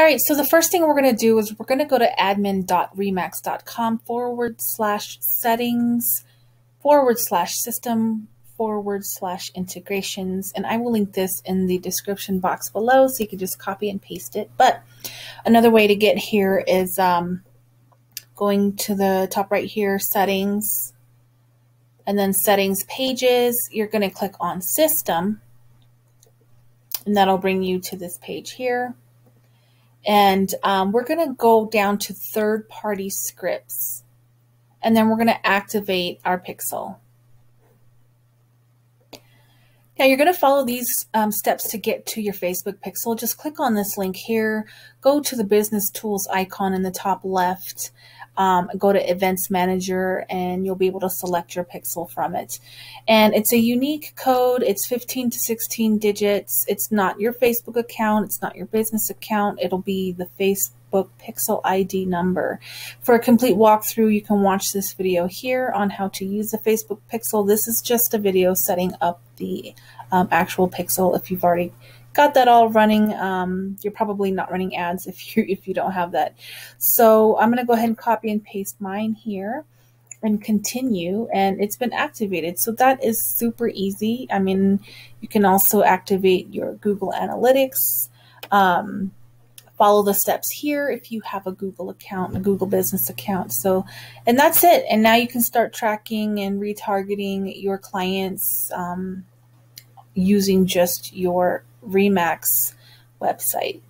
All right, so the first thing we're going to do is we're going to go to admin.remax.com forward slash settings forward slash system forward slash integrations. And I will link this in the description box below so you can just copy and paste it. But another way to get here is um, going to the top right here, settings, and then settings pages. You're going to click on system, and that'll bring you to this page here. And um, we're going to go down to third party scripts. And then we're going to activate our pixel. Now you're going to follow these um, steps to get to your Facebook pixel. Just click on this link here, go to the business tools icon in the top left, um, go to events manager and you'll be able to select your pixel from it. And it's a unique code. It's 15 to 16 digits. It's not your Facebook account. It's not your business account. It'll be the Facebook Pixel ID number. For a complete walkthrough, you can watch this video here on how to use the Facebook Pixel. This is just a video setting up the um, actual Pixel if you've already got that all running. Um, you're probably not running ads if you if you don't have that. So I'm going to go ahead and copy and paste mine here and continue and it's been activated. So that is super easy. I mean, you can also activate your Google Analytics. Um, follow the steps here if you have a Google account, a Google business account. So, and that's it. And now you can start tracking and retargeting your clients um, using just your Remax website.